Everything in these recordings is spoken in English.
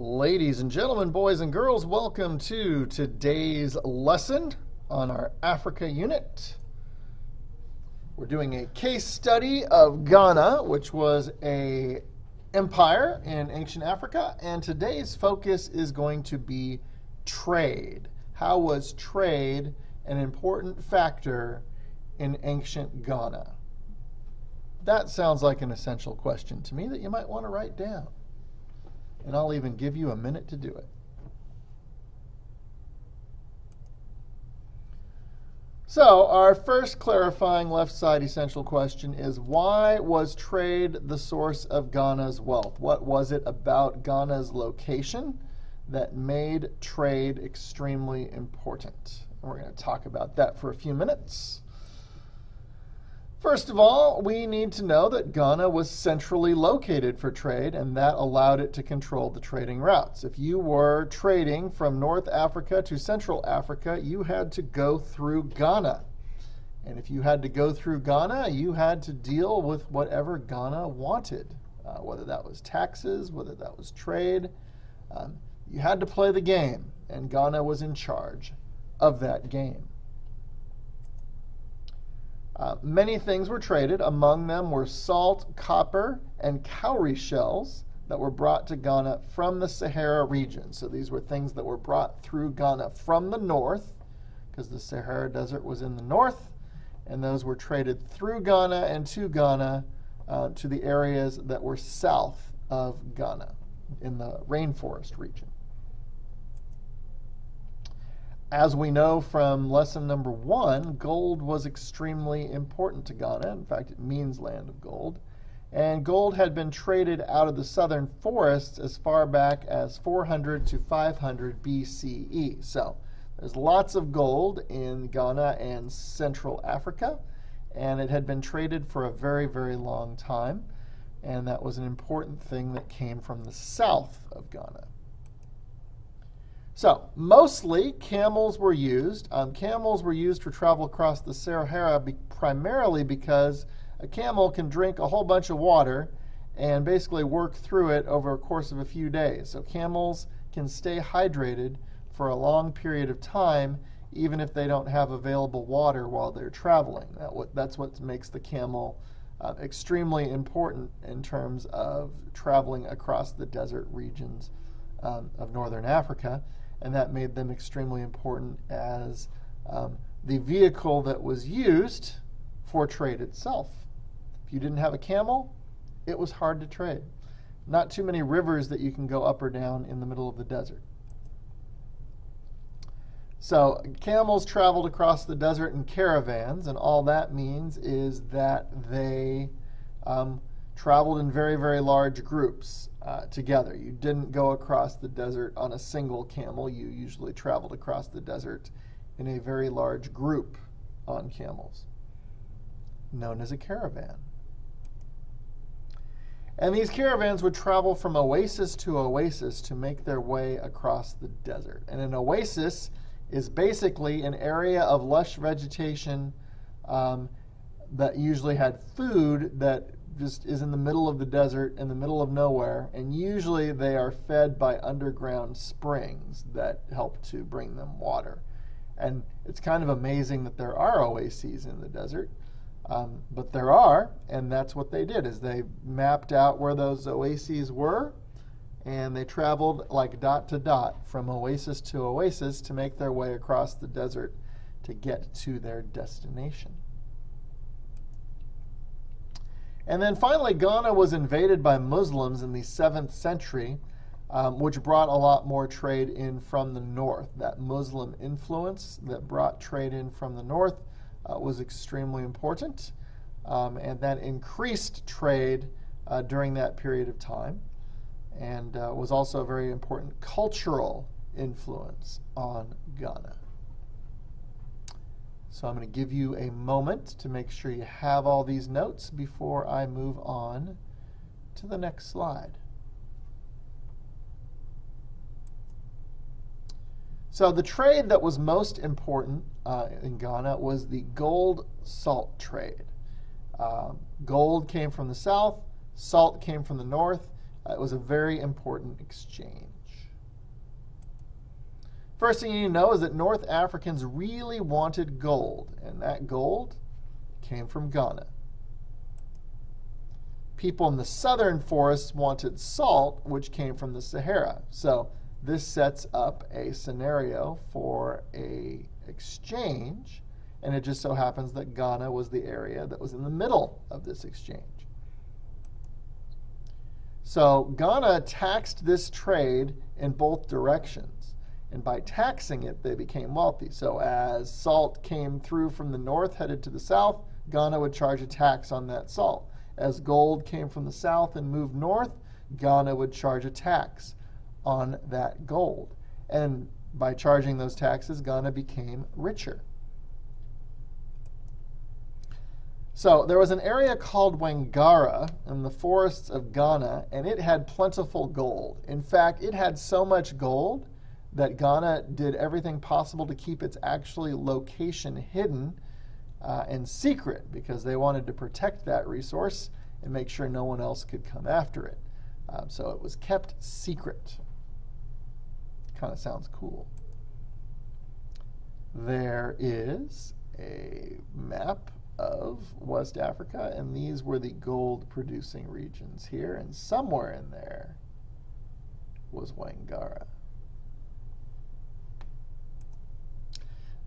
Ladies and gentlemen, boys and girls, welcome to today's lesson on our Africa unit. We're doing a case study of Ghana, which was a empire in ancient Africa, and today's focus is going to be trade. How was trade an important factor in ancient Ghana? That sounds like an essential question to me that you might want to write down and I'll even give you a minute to do it. So, our first clarifying left side essential question is why was trade the source of Ghana's wealth? What was it about Ghana's location that made trade extremely important? we're going to talk about that for a few minutes. First of all, we need to know that Ghana was centrally located for trade, and that allowed it to control the trading routes. If you were trading from North Africa to Central Africa, you had to go through Ghana. And if you had to go through Ghana, you had to deal with whatever Ghana wanted, uh, whether that was taxes, whether that was trade. Um, you had to play the game, and Ghana was in charge of that game. Uh, many things were traded. Among them were salt, copper, and cowrie shells that were brought to Ghana from the Sahara region. So these were things that were brought through Ghana from the north, because the Sahara Desert was in the north, and those were traded through Ghana and to Ghana uh, to the areas that were south of Ghana in the rainforest region. As we know from lesson number one, gold was extremely important to Ghana. In fact, it means land of gold. And gold had been traded out of the southern forests as far back as 400 to 500 BCE. So there's lots of gold in Ghana and Central Africa, and it had been traded for a very, very long time. And that was an important thing that came from the south of Ghana. So, mostly camels were used. Um, camels were used for travel across the Sahara be- primarily because a camel can drink a whole bunch of water and basically work through it over a course of a few days. So, camels can stay hydrated for a long period of time even if they don't have available water while they're traveling. That that's what makes the camel uh, extremely important in terms of traveling across the desert regions um, of northern Africa and that made them extremely important as um, the vehicle that was used for trade itself. If you didn't have a camel, it was hard to trade. Not too many rivers that you can go up or down in the middle of the desert. So, camels traveled across the desert in caravans, and all that means is that they um, traveled in very, very large groups uh, together. You didn't go across the desert on a single camel. You usually traveled across the desert in a very large group on camels, known as a caravan. And these caravans would travel from oasis to oasis to make their way across the desert. And an oasis is basically an area of lush vegetation um, that usually had food that just is in the middle of the desert, in the middle of nowhere, and usually they are fed by underground springs that help to bring them water. And it's kind of amazing that there are oases in the desert, um, but there are, and that's what they did. Is they mapped out where those oases were, and they traveled like dot to dot from oasis to oasis to make their way across the desert to get to their destination. And then finally, Ghana was invaded by Muslims in the 7th century, um, which brought a lot more trade in from the north. That Muslim influence that brought trade in from the north uh, was extremely important, um, and that increased trade uh, during that period of time, and uh, was also a very important cultural influence on Ghana. So I'm going to give you a moment to make sure you have all these notes before I move on to the next slide. So the trade that was most important uh, in Ghana was the gold salt trade. Uh, gold came from the south, salt came from the north. Uh, it was a very important exchange. First thing you know is that North Africans really wanted gold, and that gold came from Ghana. People in the southern forests wanted salt, which came from the Sahara. So this sets up a scenario for a exchange, and it just so happens that Ghana was the area that was in the middle of this exchange. So Ghana taxed this trade in both directions. And by taxing it, they became wealthy. So as salt came through from the north, headed to the south, Ghana would charge a tax on that salt. As gold came from the south and moved north, Ghana would charge a tax on that gold. And by charging those taxes, Ghana became richer. So there was an area called Wangara in the forests of Ghana, and it had plentiful gold. In fact, it had so much gold that Ghana did everything possible to keep its actually location hidden uh, and secret because they wanted to protect that resource and make sure no one else could come after it. Um, so it was kept secret kind of sounds cool. There is a map of West Africa, and these were the gold producing regions here, and somewhere in there was Wangara.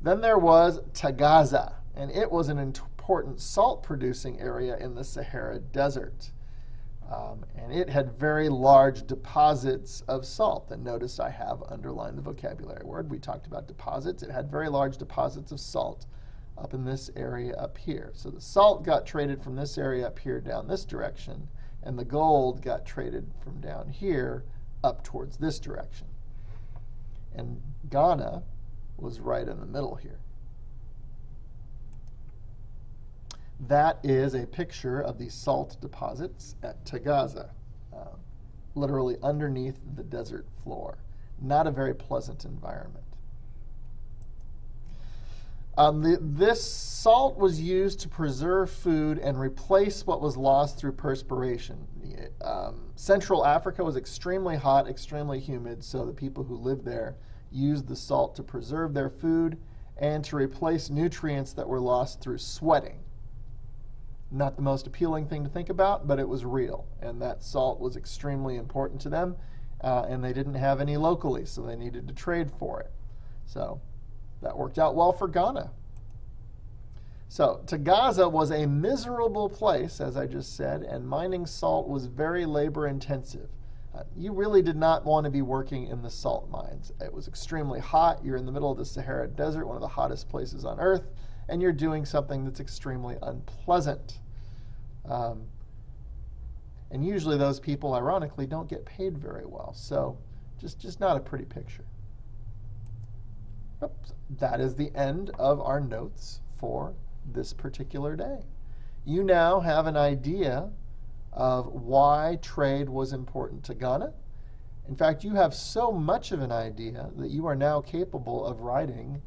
Then there was Tagaza, and it was an important salt producing area in the Sahara Desert. Um, and it had very large deposits of salt. And notice I have underlined the vocabulary word. We talked about deposits. It had very large deposits of salt up in this area up here. So the salt got traded from this area up here down this direction, and the gold got traded from down here up towards this direction. And Ghana was right in the middle here. That is a picture of the salt deposits at Tagaza, uh, literally underneath the desert floor. Not a very pleasant environment. Um, the, this salt was used to preserve food and replace what was lost through perspiration. Um, Central Africa was extremely hot, extremely humid, so the people who lived there used the salt to preserve their food and to replace nutrients that were lost through sweating not the most appealing thing to think about, but it was real. And that salt was extremely important to them. Uh, and they didn't have any locally, so they needed to trade for it. So that worked out well for Ghana. So Tagaza was a miserable place, as I just said, and mining salt was very labor intensive. You really did not want to be working in the salt mines. It was extremely hot. You're in the middle of the Sahara Desert, one of the hottest places on earth and you're doing something that's extremely unpleasant. Um, and usually those people, ironically, don't get paid very well. So just, just not a pretty picture. Oops. That is the end of our notes for this particular day. You now have an idea of why trade was important to Ghana. In fact, you have so much of an idea that you are now capable of writing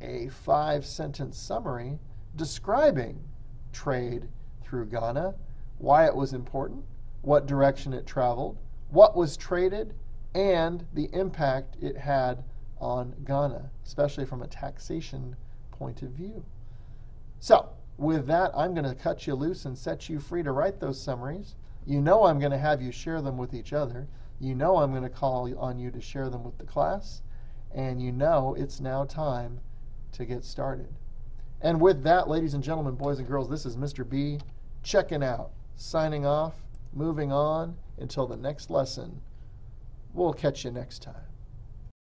a five sentence summary describing trade through Ghana, why it was important, what direction it traveled, what was traded, and the impact it had on Ghana, especially from a taxation point of view. So, with that, I'm going to cut you loose and set you free to write those summaries. You know I'm going to have you share them with each other. You know I'm going to call on you to share them with the class. And you know it's now time to get started. And with that, ladies and gentlemen, boys and girls, this is Mr. B checking out, signing off, moving on until the next lesson. We'll catch you next time.